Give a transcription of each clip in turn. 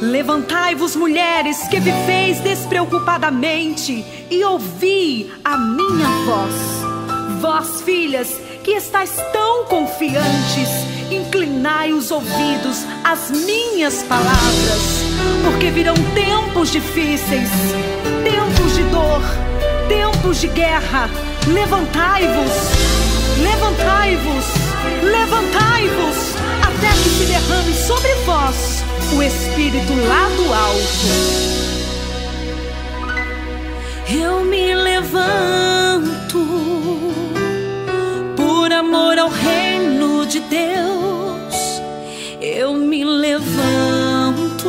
Levantai-vos, mulheres, que viveis despreocupadamente, e ouvi a minha voz. Vós, filhas, que estáis tão confiantes, inclinai os ouvidos às minhas palavras, porque virão tempos difíceis, tempos de dor, tempos de guerra. Levantai-vos, levantai-vos, levantai-vos, até que se derrame sobre vós o Espírito lá do alto. Eu me levanto por amor ao reino de Deus. Eu me levanto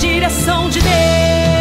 direção de Deus.